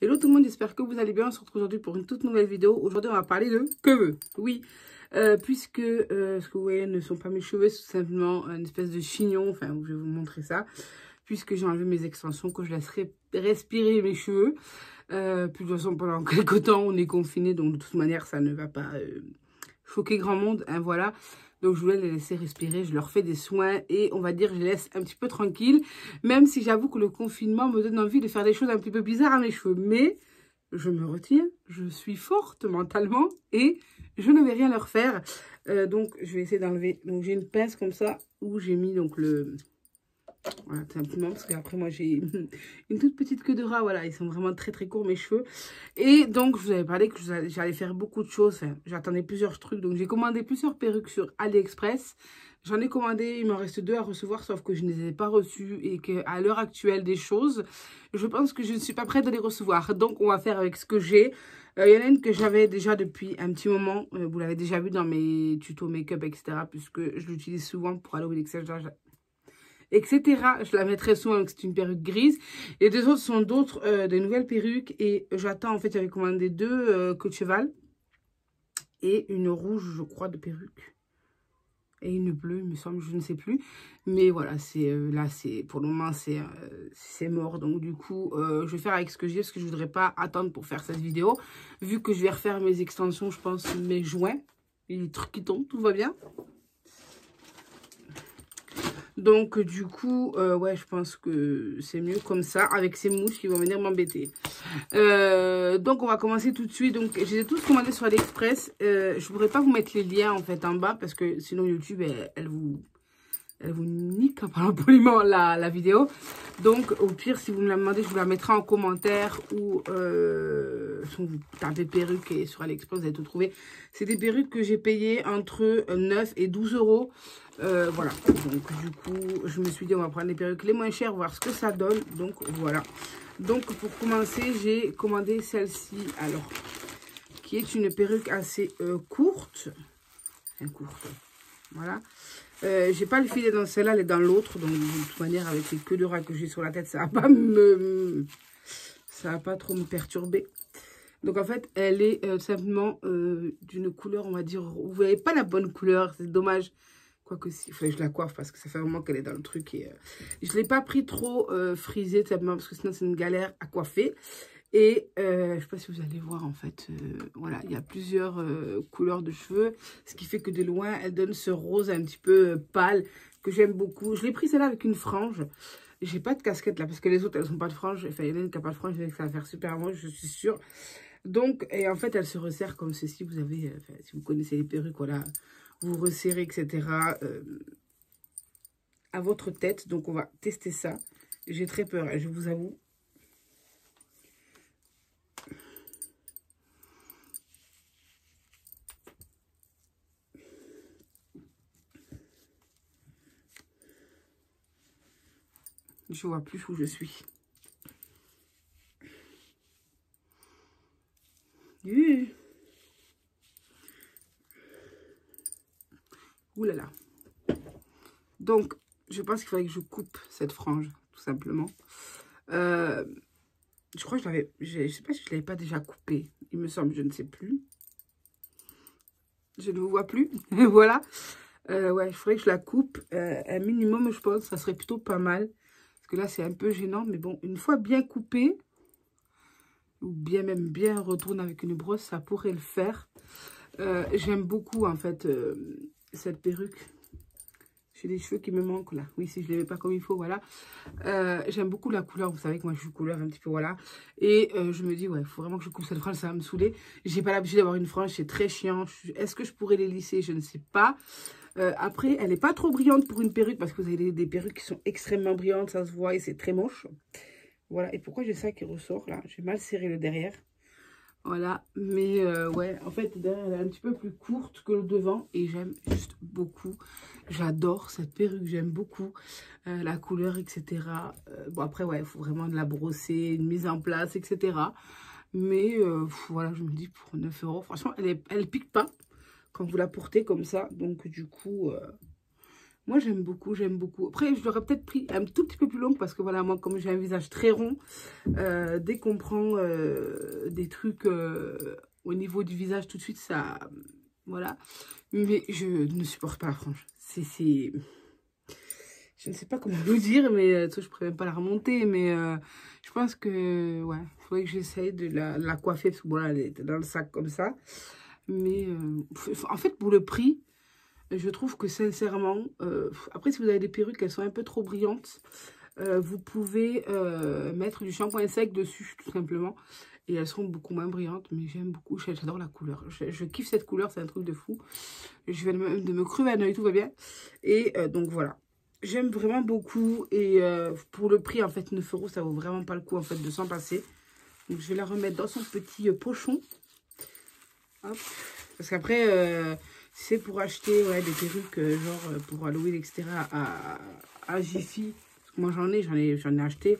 Hello tout le monde, j'espère que vous allez bien. On se retrouve aujourd'hui pour une toute nouvelle vidéo. Aujourd'hui, on va parler de cheveux. Oui, euh, puisque euh, ce que vous voyez ne sont pas mes cheveux, c'est tout simplement une espèce de chignon. Enfin, je vais vous montrer ça. Puisque j'ai enlevé mes extensions, que je laisserai respirer mes cheveux. Euh, de toute façon, pendant quelques temps, on est confiné. Donc, de toute manière, ça ne va pas choquer grand monde. Hein, voilà. Donc, je voulais les laisser respirer. Je leur fais des soins et on va dire, je les laisse un petit peu tranquilles. Même si j'avoue que le confinement me donne envie de faire des choses un petit peu bizarres à mes cheveux. Mais je me retiens. Je suis forte mentalement et je ne vais rien leur faire. Euh, donc, je vais essayer d'enlever. Donc, j'ai une pince comme ça où j'ai mis donc le... Voilà, tout simplement, parce qu'après, moi, j'ai une toute petite queue de rat. Voilà, ils sont vraiment très, très courts, mes cheveux. Et donc, je vous avais parlé que j'allais faire beaucoup de choses. J'attendais plusieurs trucs. Donc, j'ai commandé plusieurs perruques sur AliExpress. J'en ai commandé, il m'en reste deux à recevoir, sauf que je ne les ai pas reçues et qu'à l'heure actuelle des choses, je pense que je ne suis pas prête de les recevoir. Donc, on va faire avec ce que j'ai. Euh, il y en a une que j'avais déjà depuis un petit moment. Euh, vous l'avez déjà vu dans mes tutos make-up, etc. Puisque je l'utilise souvent pour aller au etc. Je la mettrai souvent, c'est une perruque grise. Et deux autres sont d'autres, euh, des nouvelles perruques. Et j'attends, en fait, j'avais commandé deux euh, de cheval. Et une rouge, je crois, de perruque. Et une bleue, il me semble, je ne sais plus. Mais voilà, c'est euh, là, c'est pour le moment, c'est c'est mort. Donc du coup, je vais faire avec ce que j'ai, parce que je ne voudrais pas attendre pour faire cette vidéo. Vu que je vais refaire mes extensions, je pense, mes joints. Les trucs qui tombent, tout va bien. Donc, du coup, euh, ouais, je pense que c'est mieux comme ça, avec ces mouches qui vont venir m'embêter. Euh, donc, on va commencer tout de suite. Donc, j'ai tous commandé sur AliExpress. Euh, je ne pourrais pas vous mettre les liens, en fait, en bas, parce que sinon, YouTube, elle, vous... Elle vous nique en parlant poliment la, la, vidéo. Donc, au pire, si vous me la demandez, je vous la mettrai en commentaire ou euh, si vous tapez perruque et sur AliExpress, vous allez tout trouver. C'est des perruques que j'ai payées entre 9 et 12 euros. Euh, voilà, donc du coup, je me suis dit, on va prendre les perruques les moins chères, voir ce que ça donne. Donc, voilà. Donc, pour commencer, j'ai commandé celle-ci, alors, qui est une perruque assez euh, courte. Enfin, courte, voilà. Euh, j'ai pas le filet dans celle-là, elle est dans l'autre. Donc, de toute manière, avec les queues de rat que j'ai sur la tête, ça va pas me... Ça va pas trop me perturber. Donc, en fait, elle est simplement d'une couleur, on va dire... Vous voyez pas la bonne couleur, c'est dommage. Quoique si, il je la coiffe parce que ça fait vraiment qu'elle est dans le truc. Et, euh, je l'ai pas pris trop euh, frisé parce que sinon c'est une galère à coiffer. Et euh, je ne sais pas si vous allez voir en fait, voilà, il y a plusieurs couleurs de cheveux. Ce qui fait que de loin, elle donne ce rose un petit peu pâle que j'aime beaucoup. Je l'ai pris celle-là avec une frange. J'ai pas de casquette là parce que les autres elles sont pas de frange. Enfin, il y en a une qui n'a pas de frange, ça va faire super moche, je suis sûre. Donc, et en fait, elle se resserre comme ceci. Vous avez, si vous connaissez les perruques, voilà, vous resserrez, etc. Euh, à votre tête. Donc, on va tester ça. J'ai très peur, hein, je vous avoue. Je vois plus où je suis. Ouh là là. Donc, je pense qu'il faudrait que je coupe cette frange, tout simplement. Euh, je crois que je l'avais... Je sais pas si je l'avais pas déjà coupé. Il me semble, je ne sais plus. Je ne vous vois plus. voilà. Euh, ouais, il faudrait que je la coupe. Euh, un minimum, je pense, ça serait plutôt pas mal. Là, c'est un peu gênant. Mais bon, une fois bien coupé, ou bien même bien retourner avec une brosse, ça pourrait le faire. J'aime beaucoup, en fait, cette perruque. J'ai des cheveux qui me manquent là. Oui, si je les mets pas comme il faut, voilà. Euh, j'aime beaucoup la couleur. Vous savez que moi, je suis couleur un petit peu, voilà. Et euh, je me dis, ouais, il faut vraiment que je coupe cette frange, ça va me saouler. J'ai pas l'habitude d'avoir une frange, c'est très chiant. Est-ce que je pourrais les lisser? Je ne sais pas. Euh, après, elle n'est pas trop brillante pour une perruque parce que vous avez des, perruques qui sont extrêmement brillantes, ça se voit et c'est très moche. Voilà, et pourquoi j'ai ça qui ressort là? J'ai mal serré le derrière. Voilà, mais euh, ouais, en fait, derrière, elle est un petit peu plus courte que le devant et j'aime juste beaucoup. J'adore cette perruque, j'aime beaucoup euh, la couleur, etc. Bon, après, ouais, il faut vraiment de la brosser, une mise en place, etc. Mais voilà, je me dis, pour 9 euros, franchement, elle, est, elle pique pas quand vous la portez comme ça. Donc, du coup, Moi, j'aime beaucoup, j'aime beaucoup. Après, je l'aurais peut-être pris un tout petit peu plus long parce que voilà, moi, comme j'ai un visage très rond, euh, dès qu'on prend euh, des trucs euh, au niveau du visage, tout de suite, ça... Voilà. Mais je ne supporte pas la frange. C'est... Je ne sais pas comment vous dire, mais je ne pourrais même pas la remonter. Mais je pense que, ouais, il faudrait que j'essaye de la, la, coiffer parce que voilà, elle est dans le sac comme ça. Mais en fait, pour le prix, je trouve que sincèrement, euh, après si vous avez des perruques, elles sont un peu trop brillantes, euh, vous pouvez euh, mettre du shampoing sec dessus tout simplement. Et elles seront beaucoup moins brillantes, mais j'aime beaucoup, j'adore la couleur. Je, kiffe cette couleur, c'est un truc de fou. Je vais de me crever un oeil, tout va bien. Et donc voilà, j'aime vraiment beaucoup. Et pour le prix, en fait, 9 euros, ça vaut vraiment pas le coup en fait de s'en passer. Donc je vais la remettre dans son petit pochon. Parce qu'après c'est pour acheter ouais, des perruques, euh, genre euh, pour Halloween, etc. à, à Jiffy. moi j'en ai, j'en ai, ai acheté.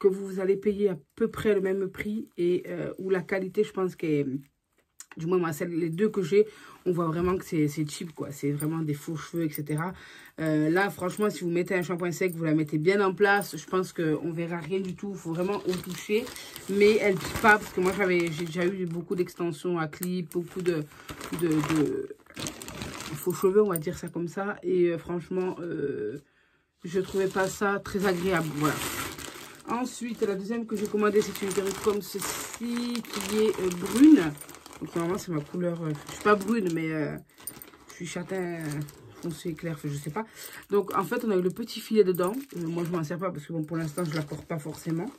Que vous allez payer à peu près le même prix et euh, où la qualité, je pense qu'est du moins moi celle, les deux que j'ai on voit vraiment que c'est cheap quoi c'est vraiment des faux cheveux etc là franchement si vous mettez un shampoing sec vous la mettez bien en place je pense qu'on verra rien du tout il faut vraiment au toucher mais elle pique pas parce que moi j'ai déjà eu beaucoup d'extensions à clip beaucoup de, de faux cheveux, on va dire ça comme ça. Et euh, franchement, euh, je trouvais pas ça très agréable. Voilà. Ensuite, la deuxième que j'ai commandé, c'est une perruque comme ceci, qui est euh, brune. Donc normalement, c'est ma couleur. je suis pas brune, mais je suis châtain foncé clair, je sais pas. Donc en fait, on a eu le petit filet dedans. moi, je m'en sers pas parce que bon, pour l'instant, je la porte pas forcément.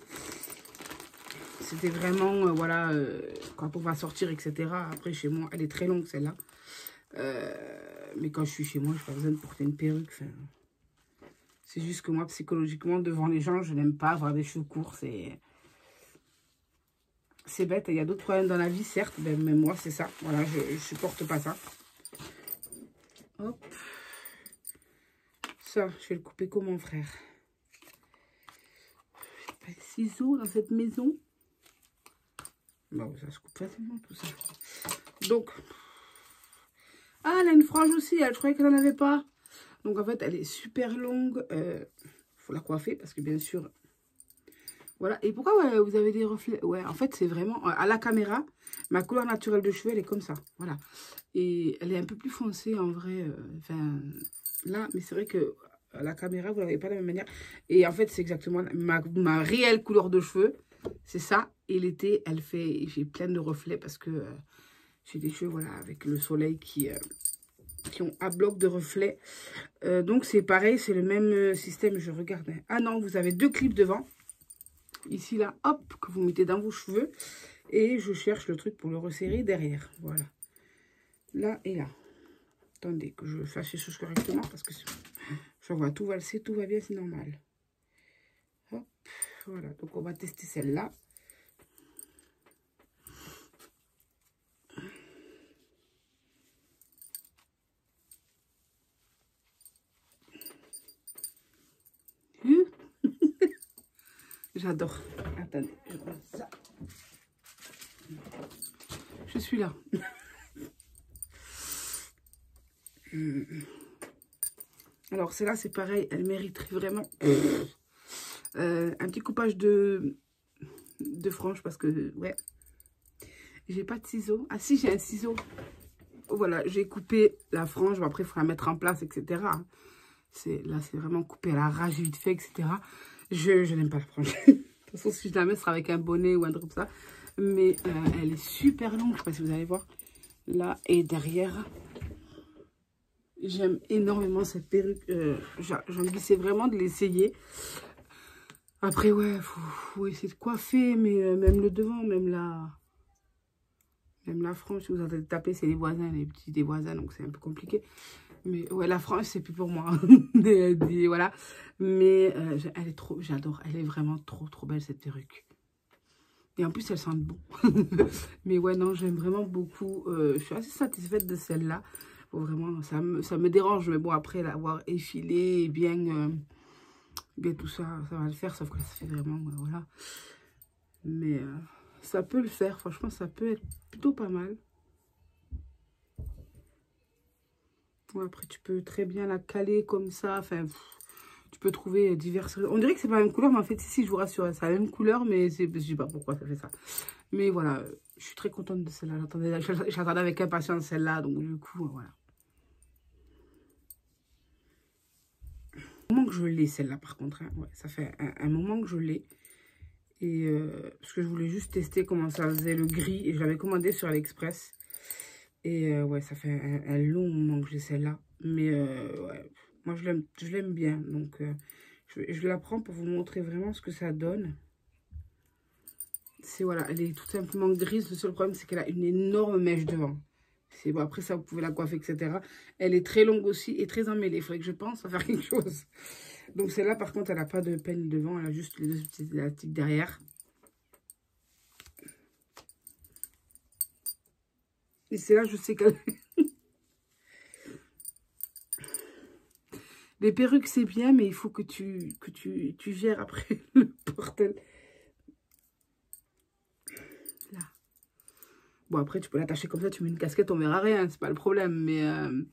C'était vraiment, voilà, quand on va sortir, etc. Après, chez moi, elle est très longue, celle-là. Euh, mais quand je suis chez moi, je n'ai pas besoin de porter une perruque. c'est juste que moi, psychologiquement, devant les gens, je n'aime pas avoir des cheveux courts. C'est c'est bête. Il y a d'autres problèmes dans la vie, certes. mais moi, c'est ça. Voilà, je supporte pas ça. Hop. Ça, je vais le couper comme mon frère. Pas de ciseaux dans cette maison. Bon, ça se coupe facilement tout ça. Donc, ah, elle a une frange aussi. Elle, je qu'elle n'en avait pas. Donc, en fait, elle est super longue. Il euh, faut la coiffer parce que, bien sûr... Voilà. Et pourquoi vous avez des reflets? Ouais, en fait, c'est vraiment... À la caméra, ma couleur naturelle de cheveux, elle est comme ça. Voilà. Et elle est un peu plus foncée, en vrai. Euh, enfin, là, mais c'est vrai que à la caméra, vous ne l'avez pas de la même manière. Et en fait, c'est exactement ma, ma réelle couleur de cheveux. C'est ça. Et l'été, elle fait... J'ai plein de reflets parce que... Euh, j'ai des cheveux, voilà, avec le soleil qui, euh, qui ont un bloc de reflet. Euh, donc, c'est pareil, c'est le même euh, système. Je regarde. Ah non, vous avez deux clips devant. Ici, là, hop, que vous mettez dans vos cheveux. Et je cherche le truc pour le resserrer derrière. Voilà. Là et là. Attendez que je fasse les choses correctement parce que je vois tout valser, tout va bien, c'est normal. Hop, voilà. Donc, on va tester celle-là. J'adore. Attendez, je ça. Je suis là. Alors, celle-là, c'est pareil. Elle mériterait vraiment euh, un petit coupage de, de frange parce que, ouais, j'ai pas de ciseaux. Ah si, j'ai un ciseau. Voilà, j'ai coupé la frange. après, il faut la mettre en place, etc. Là, c'est vraiment coupé à la rage vite fait, etc. Je, n'aime pas la prendre. de toute façon, si je la mets, ce sera avec un bonnet ou un truc comme ça. Mais euh, elle est super longue. Je ne sais pas si vous allez voir. Là et derrière. J'aime énormément cette perruque. Euh, J'en glissais vraiment de l'essayer. Après, ouais, faut, faut essayer de coiffer. Mais euh, même le devant, même la... Même la frange, si vous entendez taper, c'est les voisins, les petits des voisins. Donc, c'est un peu compliqué. Mais ouais, la France, c'est plus pour moi. voilà. Mais euh, elle est trop, j'adore. Elle est vraiment trop, trop belle, cette perruque. Et en plus, elle sent bon. mais ouais, non, j'aime vraiment beaucoup. Euh, je suis assez satisfaite de celle-là. Vraiment, ça me, ça me dérange. Mais bon, après l'avoir effilée bien, euh, bien tout ça, ça va le faire. Sauf que ça fait vraiment, voilà. Mais ça peut le faire. Franchement, ça peut être plutôt pas mal. Après, tu peux très bien la caler comme ça. Enfin, tu peux trouver diverses... On dirait que c'est pas la même couleur, mais en fait, si, je vous rassure, c'est la même couleur, mais je sais pas pourquoi ça fait ça. Mais voilà, je suis très contente de celle-là. J'attendais avec impatience celle-là, donc du coup, voilà. Moment que je l'ai, celle-là, par contre. Hein. Ça fait un, moment que je l'ai. Et euh, parce que je voulais juste tester comment ça faisait le gris. Et je l'avais commandé sur AliExpress. Et euh, ouais, ça fait un, long moment que j'ai celle-là. Mais euh, moi, je l'aime bien. Donc, euh, je, la prends pour vous montrer vraiment ce que ça donne. C'est voilà, elle est tout simplement grise. Le seul problème, c'est qu'elle a une énorme mèche devant. Bon, après ça, vous pouvez la coiffer, etc. Elle est très longue aussi et très emmêlée. Il faudrait que je pense à faire quelque chose. Donc, celle-là, par contre, elle n'a pas de peigne devant. Elle a juste les deux petits élastiques derrière. Et c'est là, je sais qu'elle... Les perruques, c'est bien, mais il faut que tu, que tu, tu gères après le portel. Là. Bon, après, tu peux l'attacher comme ça, tu mets une casquette, on verra rien, c'est pas le problème. Mais, euh,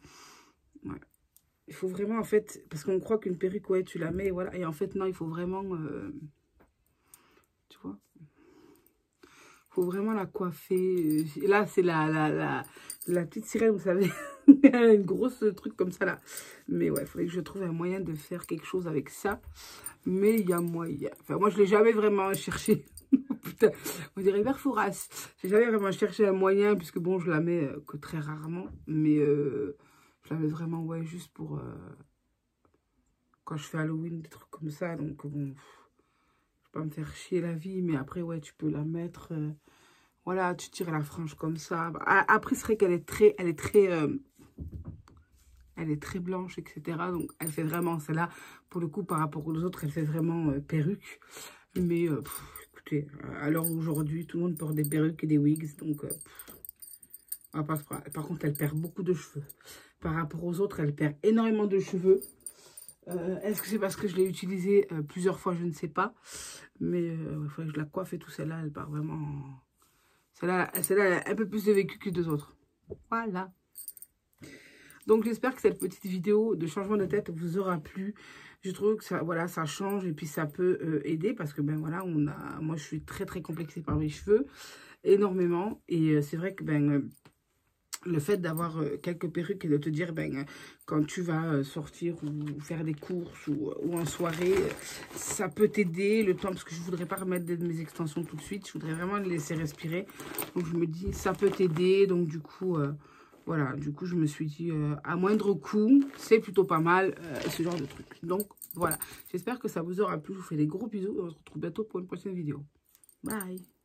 Il faut vraiment, en fait, parce qu'on croit qu'une perruque, ouais, tu la mets, voilà. Et en fait, non, il faut vraiment... Euh, tu vois faut vraiment la coiffer. Là, c'est la, la, la, la, petite sirène, vous savez. une grosse truc comme ça, là. Mais ouais, il faudrait que je trouve un moyen de faire quelque chose avec ça. Mais il y a moyen. Enfin, moi, je ne l'ai jamais vraiment cherché. Putain, on dirait vers Fouras. J'ai jamais vraiment cherché un moyen, puisque bon, je la mets euh, que très rarement. Mais euh, je la mets vraiment, ouais, juste pour... Euh, quand je fais Halloween, des trucs comme ça. Donc, bon pas me faire chier la vie, mais après, ouais, tu peux la mettre, euh, voilà, tu tires la frange comme ça. Après, c'est vrai qu'elle est très, elle est très, euh, elle est très blanche, etc. Donc, elle fait vraiment, celle-là, pour le coup, par rapport aux autres, elle fait vraiment euh, perruque. Mais, écoutez, l'heure aujourd'hui, tout le monde porte des perruques et des wigs, donc, par contre, elle perd beaucoup de cheveux. Par rapport aux autres, elle perd énormément de cheveux. Euh, est-ce que c'est parce que je l'ai utilisé euh, plusieurs fois Je ne sais pas. Mais euh, il faudrait que je la coiffe et tout. Celle-là, elle part vraiment... Celle-là, celle elle a un peu plus de vécu que les deux autres. Voilà. Donc, j'espère que cette petite vidéo de changement de tête vous aura plu. Je trouve que ça, voilà, ça change et puis ça peut aider parce que, ben voilà, on a, moi, je suis très, très complexée par mes cheveux énormément. Et c'est vrai que, ben le fait d'avoir euh, quelques perruques et de te dire, ben, quand tu vas euh, sortir ou faire des courses ou, en soirée, ça peut t'aider le temps, parce que je ne voudrais pas remettre mes extensions tout de suite, je voudrais vraiment les laisser respirer. Donc je me dis, ça peut t'aider, donc du coup, euh, voilà, du coup je me suis dit, à moindre coût, c'est plutôt pas mal, ce genre de truc. Donc voilà, j'espère que ça vous aura plu, je vous fais des gros bisous et on se retrouve bientôt pour une prochaine vidéo. Bye